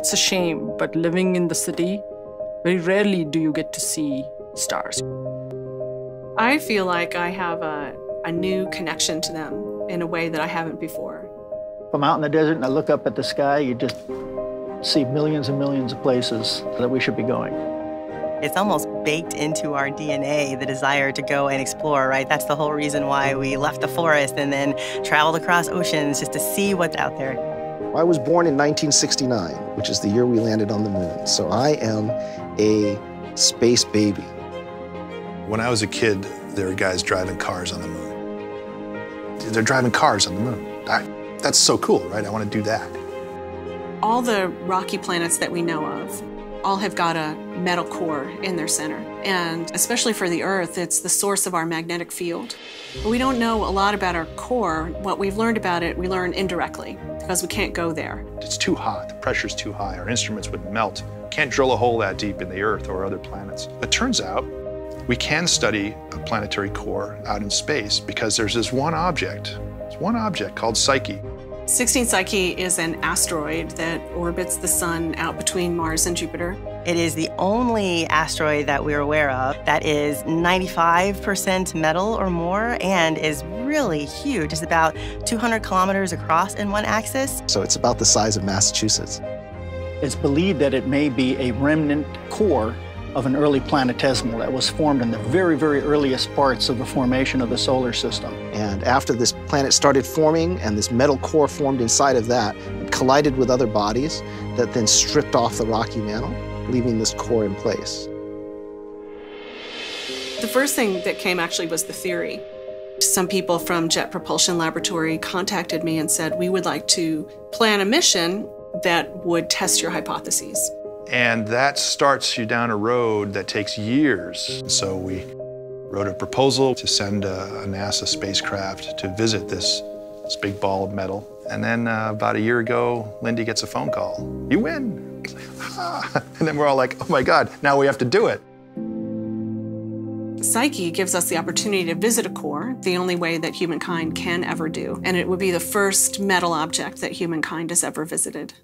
It's a shame, but living in the city, very rarely do you get to see stars. I feel like I have a, a new connection to them in a way that I haven't before. If I'm out in the desert and I look up at the sky, you just see millions and millions of places that we should be going. It's almost baked into our DNA, the desire to go and explore, right? That's the whole reason why we left the forest and then traveled across oceans just to see what's out there. I was born in 1969, which is the year we landed on the moon. So I am a space baby. When I was a kid, there were guys driving cars on the moon. They're driving cars on the moon. I, that's so cool, right? I want to do that. All the rocky planets that we know of all have got a metal core in their center. And especially for the Earth, it's the source of our magnetic field. We don't know a lot about our core. What we've learned about it, we learn indirectly because we can't go there. It's too hot, the pressure's too high, our instruments would melt. Can't drill a hole that deep in the Earth or other planets. It turns out we can study a planetary core out in space because there's this one object, it's one object called Psyche. 16 Psyche is an asteroid that orbits the sun out between Mars and Jupiter. It is the only asteroid that we're aware of that is 95% metal or more and is really huge. It's about 200 kilometers across in one axis. So it's about the size of Massachusetts. It's believed that it may be a remnant core of an early planetesimal that was formed in the very, very earliest parts of the formation of the solar system. And after this planet started forming and this metal core formed inside of that, it collided with other bodies that then stripped off the rocky mantle, leaving this core in place. The first thing that came actually was the theory. Some people from Jet Propulsion Laboratory contacted me and said, we would like to plan a mission that would test your hypotheses. And that starts you down a road that takes years. So we wrote a proposal to send a, a NASA spacecraft to visit this, this big ball of metal. And then uh, about a year ago, Lindy gets a phone call. You win. and then we're all like, oh my God, now we have to do it. Psyche gives us the opportunity to visit a core, the only way that humankind can ever do. And it would be the first metal object that humankind has ever visited.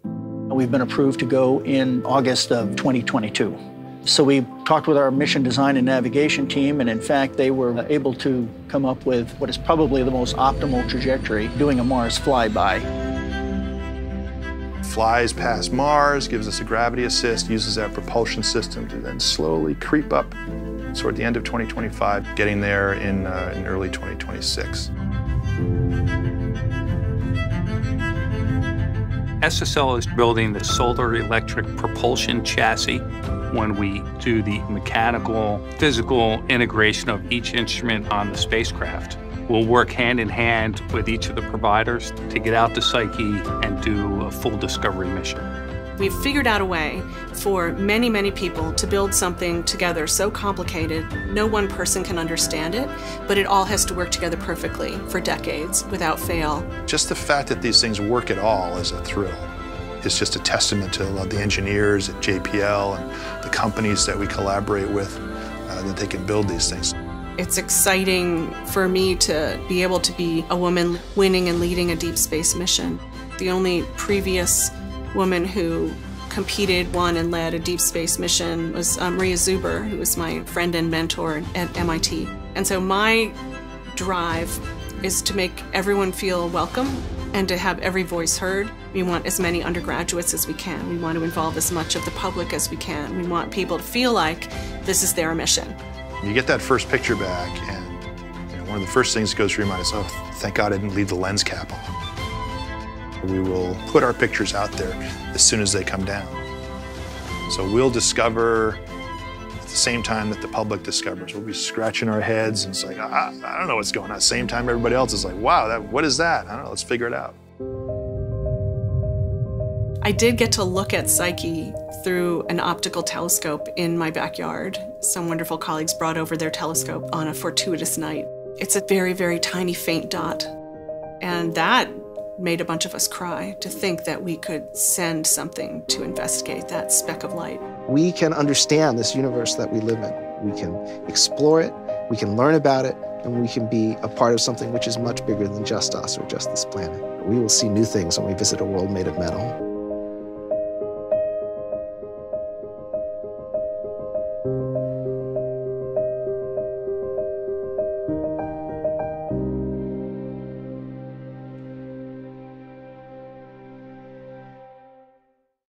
We've been approved to go in August of 2022. So we talked with our mission design and navigation team, and in fact, they were able to come up with what is probably the most optimal trajectory, doing a Mars flyby. Flies past Mars, gives us a gravity assist, uses that propulsion system to then slowly creep up toward the end of 2025, getting there in, uh, in early 2026. SSL is building the solar electric propulsion chassis. When we do the mechanical, physical integration of each instrument on the spacecraft, we'll work hand in hand with each of the providers to get out to Psyche and do a full discovery mission. We've figured out a way for many, many people to build something together so complicated, no one person can understand it, but it all has to work together perfectly for decades without fail. Just the fact that these things work at all is a thrill. It's just a testament to the engineers at JPL and the companies that we collaborate with uh, that they can build these things. It's exciting for me to be able to be a woman winning and leading a deep space mission. The only previous woman who competed, won, and led a deep space mission was uh, Maria Zuber, who was my friend and mentor at MIT. And so my drive is to make everyone feel welcome and to have every voice heard. We want as many undergraduates as we can. We want to involve as much of the public as we can. We want people to feel like this is their mission. You get that first picture back, and you know, one of the first things that goes through your mind is, oh, thank God I didn't leave the lens cap on. We will put our pictures out there as soon as they come down. So we'll discover at the same time that the public discovers. We'll be scratching our heads and it's like, I, I don't know what's going on. Same time everybody else is like, wow, that, what is that? I don't know, let's figure it out. I did get to look at Psyche through an optical telescope in my backyard. Some wonderful colleagues brought over their telescope on a fortuitous night. It's a very, very tiny faint dot. And that made a bunch of us cry to think that we could send something to investigate that speck of light. We can understand this universe that we live in. We can explore it, we can learn about it, and we can be a part of something which is much bigger than just us or just this planet. We will see new things when we visit a world made of metal.